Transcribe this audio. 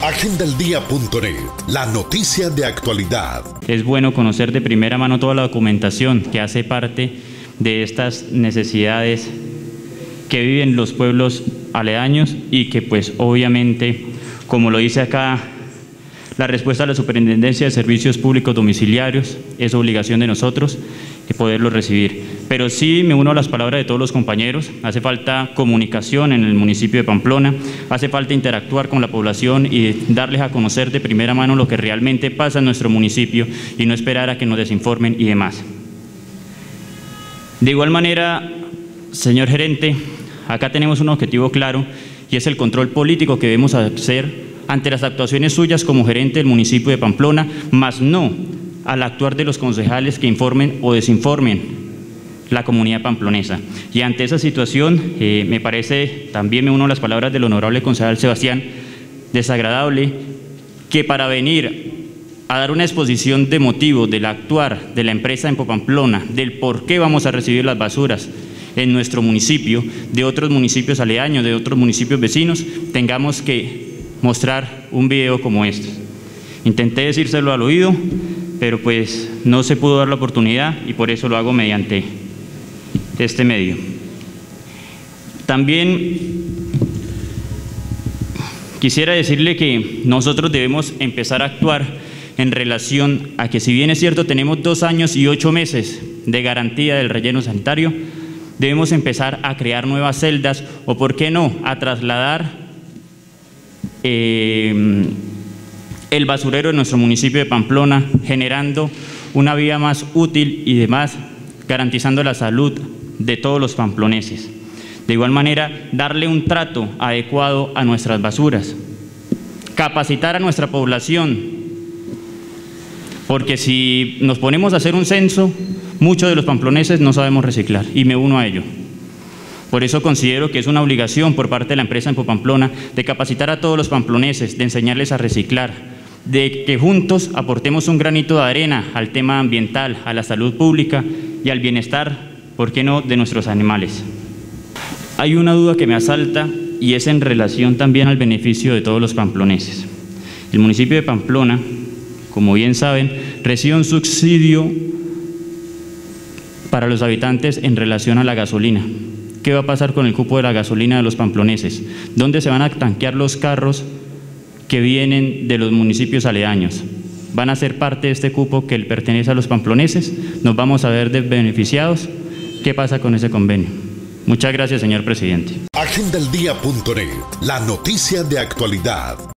Agendaldía.net, la noticia de actualidad. Es bueno conocer de primera mano toda la documentación que hace parte de estas necesidades que viven los pueblos aledaños y que pues obviamente, como lo dice acá la respuesta a la Superintendencia de Servicios Públicos Domiciliarios es obligación de nosotros que poderlo recibir. Pero sí me uno a las palabras de todos los compañeros, hace falta comunicación en el municipio de Pamplona, hace falta interactuar con la población y darles a conocer de primera mano lo que realmente pasa en nuestro municipio y no esperar a que nos desinformen y demás. De igual manera, señor gerente, acá tenemos un objetivo claro y es el control político que debemos hacer ante las actuaciones suyas como gerente del municipio de Pamplona, más no al actuar de los concejales que informen o desinformen la comunidad pamplonesa. Y ante esa situación, eh, me parece, también me uno a las palabras del honorable concejal Sebastián, desagradable que para venir a dar una exposición de motivos del actuar de la empresa en Pamplona, del por qué vamos a recibir las basuras en nuestro municipio, de otros municipios aledaños, de otros municipios vecinos, tengamos que mostrar un video como este. Intenté decírselo al oído, pero pues no se pudo dar la oportunidad y por eso lo hago mediante este medio. También quisiera decirle que nosotros debemos empezar a actuar en relación a que si bien es cierto tenemos dos años y ocho meses de garantía del relleno sanitario, debemos empezar a crear nuevas celdas o, por qué no, a trasladar eh, el basurero en nuestro municipio de Pamplona, generando una vía más útil y demás, garantizando la salud de todos los pamploneses. De igual manera, darle un trato adecuado a nuestras basuras, capacitar a nuestra población, porque si nos ponemos a hacer un censo, muchos de los pamploneses no sabemos reciclar, y me uno a ello. Por eso considero que es una obligación por parte de la empresa en Pamplona de capacitar a todos los pamploneses, de enseñarles a reciclar, de que juntos aportemos un granito de arena al tema ambiental, a la salud pública y al bienestar, ¿por qué no?, de nuestros animales. Hay una duda que me asalta y es en relación también al beneficio de todos los pamploneses. El municipio de Pamplona, como bien saben, recibe un subsidio para los habitantes en relación a la gasolina. ¿Qué va a pasar con el cupo de la gasolina de los pamploneses? ¿Dónde se van a tanquear los carros que vienen de los municipios aledaños? ¿Van a ser parte de este cupo que pertenece a los pamploneses? ¿Nos vamos a ver beneficiados? ¿Qué pasa con ese convenio? Muchas gracias, señor presidente. Agendaldía.net, la noticia de actualidad.